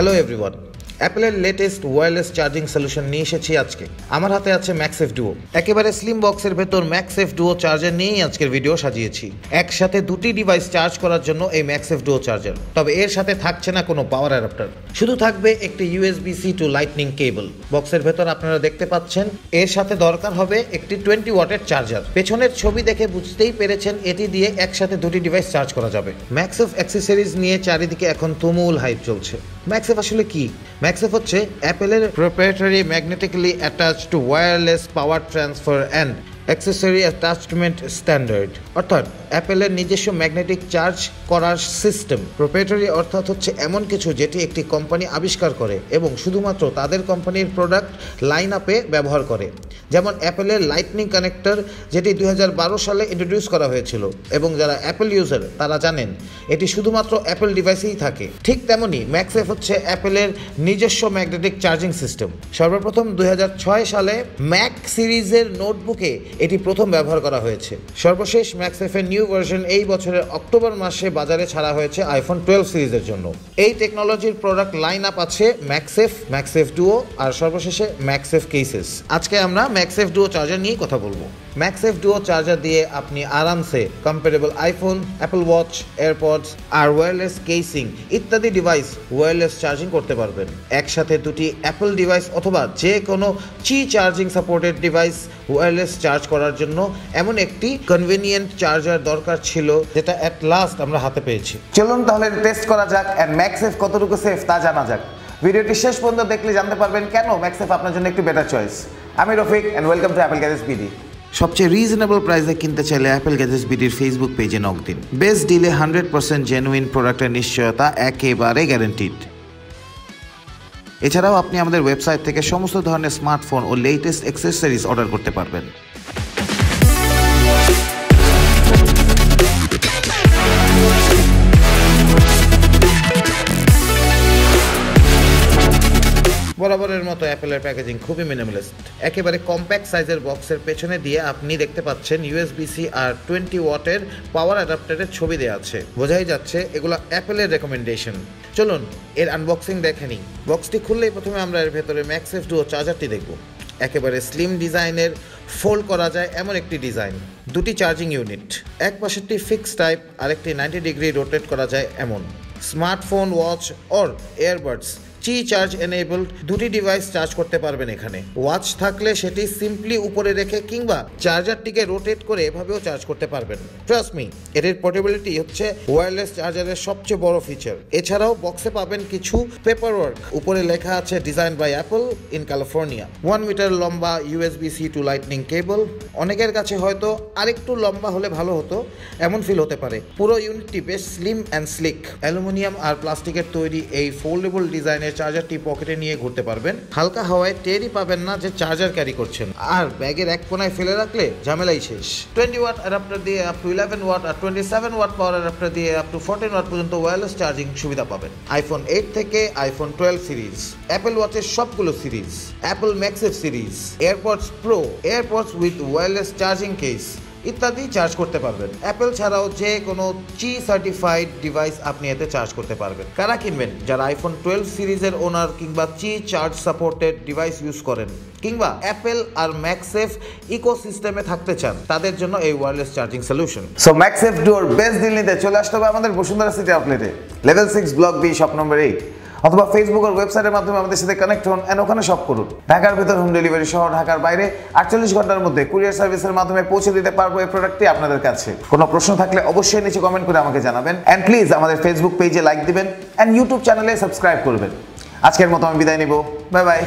Hello everyone অ্যাপেলের latest wireless charging solution নিয়ে এসেছি আজকে। আমার হাতে আছে ম্যাক্সেফ ডুও একেবারে স্লিম বক্সের ভেতর ম্যাক্সেফ ডুও চার্জার নিয়েই আজকের ভিডিও সাজিয়েছি। একসাথে দুটি ডিভাইস চার্জ করার জন্য এই ম্যাক্সেফ ডুও চার্জার তবে এর সাথে থাকছে না কোনো পাওয়ার অ্যাডাপ্টার শুধু থাকবে একটি USB C to lightning cable বক্সের ভেতর আপনারা দেখতে পাচ্ছেন, এর সাথে দরকার হবে একটি টোয়েন্টি ওয়াটের চার্জার পেছনের ছবি দেখে বুঝতেই পেরেছেন, এটি দিয়ে একসাথে দুটি ডিভাইস চার্জ করা যাবে। ম্যাক্সেফ অ্যাক্সেসরিজ নিয়ে চারিদিকে এখন তুমুল হাইপ চলছে। ম্যাক্সেফ আসলে কি? ম্যাক্সেফ হচ্ছে অ্যাপেলের proprietary magnetically attached wireless power transfer and accessory attachment standard অর্থাৎ অ্যাপেলের নিজস্ব ম্যাগনেটিক চার্জ করার সিস্টেম প্রোপ্রাইটারি অর্থাৎ হচ্ছে এমন কিছু যেটি একটি কোম্পানি আবিষ্কার করে এবং শুধুমাত্র তাদের কোম্পানির প্রোডাক্ট লাইন আপে ব্যবহার করে। যেমন অ্যাপেলের লাইটনিং কানেক্টর যেটি দুই হাজার বারো সালে ইন্ট্রোডিউস করা হয়েছিল। এবং যারা অ্যাপেল ইউজার তারা জানেন, এটি শুধুমাত্র অ্যাপেল ডিভাইসেই থাকে। ঠিক তেমনই ম্যাক্সেফ হচ্ছে অ্যাপেলের নিজস্ব ম্যাগনেটিক চার্জিং সিস্টেম সর্বপ্রথম দুই সালে ম্যাক সিরিজের নোটবুকে এটি প্রথম ব্যবহার করা হয়েছে। সর্বশেষ ম্যাক্সেফের নিউ ভার্সন এই বছরের অক্টোবর মাসে বাজারে ছাড়া হয়েছে আইফোন টুয়েলভ সিরিজের জন্য। এই টেকনোলজির প্রোডাক্ট লাইন আপ আছে ম্যাক্সেফ ম্যাক্সেফ ডুও আর সর্বশেষে ম্যাক্সেফ কেসেস আজকে আমরা ম্যাক্সেফ ডুও চার্জার নিয়ে কথা বলব। ম্যাক্সেফ ডুও চার্জার দিয়ে আপনি আরামসে comparable iPhone Apple Watch AirPods আর ওয়্যারলেস কেসিং ইত্যাদি ডিভাইস ওয়্যারলেস চার্জিং করতে পারবেন। একসাথে দুটি অ্যাপল ডিভাইস অথবা যে কোনো Qi charging supported device wireless charge করার জন্য এমন একটি কনভিনিয়েন্ট চার্জার দরকার ছিল যেটা অ্যাট লাস্ট আমরা হাতে পেয়েছি। চলুন তাহলে টেস্ট করা যাক অ্যান্ড ম্যাক্সেফ কতটুকু সেফ তা জানা যাক। ভিডিওটি শেষ পর্যন্ত দেখলে জানতে পারবেন কেন ম্যাক্সেফ আপনার জন্য একটি বেটার চয়েস আমি Rafiq and welcome to Apple গ্যাজেস BD সবচেয়ে রিজনেবল প্রাইসে কিনতে চাইলে অ্যাপেল গ্যাজেস বিডির ফেসবুক পেজে নক দিন। বেস্ট ডিলে হান্ড্রেড পার্সেন্ট জেনুইন প্রোডাক্টের নিশ্চয়তা একেবারে গ্যারেন্টিড এছাড়াও আপনি আমাদের ওয়েবসাইট থেকে সমস্ত ধরনের স্মার্টফোন ও লেটেস্ট অ্যাক্সেসরিজ অর্ডার করতে পারবেন। বরাবরের মতো অ্যাপেলের প্যাকেজিং খুবই মিনিমালিস্ট একেবারে কম্প্যাক্ট সাইজের বক্সের পেছনে দিয়ে আপনি দেখতে পাচ্ছেন ইউএসবিসি আর টোয়েন্টি ওয়াটের পাওয়ার অ্যাডাপ্টারের ছবি দেওয়া আছে। বোঝাই যাচ্ছে এগুলো অ্যাপেলের রেকমেন্ডেশন চলুন, এর আনবক্সিং দেখে নিই। বক্সটি খুললেই প্রথমে আমরা এর ভেতরে ম্যাক্সেফ ডুও চার্জারটি দেখব। একেবারে স্লিম ডিজাইনের ফোল্ড করা যায় এমন একটি ডিজাইন দুটি চার্জিং ইউনিট এক পাশেরটি ফিক্স টাইপ আরেকটি নাইনটি ডিগ্রি রোটেট করা যায় এমন। Smartphone watch or earbuds Qi charge enabled দুটি ডিভাইস চার্জ করতে পারবেন এখানে। ওয়াচ থাকলে সেটি সিম্পলি উপরে রেখে কিংবা চার্জারটিকে রোটেট করে এভাবেও চার্জ করতে পারবেন। ট্রাস্ট মি এটির পোর্টেবিলিটি হচ্ছে ওয়্যারলেস চার্জারের সবচেয়ে বড় ফিচার এছাড়াও বক্সে পাবেন কিছু পেপার ওয়ার্ক উপরে লেখা আছে design by Apple in California one metre লম্বা USB C to lightning cable অনেকের কাছে হয়তো আরেকটু লম্বা হলে ভালো হতো, এমন ফিল হতে পারে। পুরো ইউনিটটি বেশ স্লিম অ্যান্ড স্লিক অ্যালুমিনিয়াম আর প্লাস্টিকের তৈরি এই ফোল্ডেবল ডিজাইনের চার্জারটি পকেটে নিয়ে ঘুরতে পারবেন। হালকা হাওয়ায় টেরই পাবেন না যে চার্জার ক্যারি করছেন। আর ব্যাগের এক কোনায় ফেলে রাখলে ঝামেলাই শেষ। টোয়েন্টি ওয়াট অ্যাডাপ্টার দিয়ে up to eleven watt R twenty seven watt power adapter দিয়ে আপ টু ফোরটিন ওয়াট পর্যন্ত ওয়্যারলেস চার্জিং সুবিধা পাবেন। আইফোন এইট থেকে আইফোন টুয়েলভ সিরিজ অ্যাপেল ওয়াচের সবগুলো series Apple MagSafe series AirPods pro AirPods with wireless charging case ইত্যাদি charge করতে পারবেন। অ্যাপেল ছাড়াও যে কোনো চি সার্টিফাইড ডিভাইস আপনি এতে চার্জ করতে পারবেন। কারা কিনবেন? যারা আইফোন টুয়েলভ সিরিজের ওনার কিংবা Qi charge supported device use করেন, কিংবা অ্যাপেল আর ম্যাক্সেফ ইকোসিস্টেমে থাকতে চান, তাদের জন্য এই wireless charging solution so MagSafe door best দিল্লিতে চলে আসতে হবে আমাদের বসুন্ধরা সিটি আউটলেটে level six block B shop number eight অথবা ফেসবুক আর ওয়েবসাইটের মাধ্যমে আমাদের সাথে কানেক্ট হন এন্ড ওখানে সব করুন। ঢাকার ভিতর হোম ডেলিভারি সহ ঢাকার বাইরে আটচল্লিশ ঘণ্টার মধ্যে কুরিয়ার সার্ভিসের মাধ্যমে পৌঁছে দিতে পারব এই প্রোডাক্টটি আপনাদের কাছে। কোনো প্রশ্ন থাকলে অবশ্যই নিচে কমেন্ট করে আমাকে জানাবেন অ্যান্ড প্লিজ আমাদের ফেসবুক পেজে লাইক দিবেন অ্যান্ড ইউটিউব চ্যানেলে সাবস্ক্রাইব করবেন। আজকের মতো আমি বিদায় নিব। Bye bye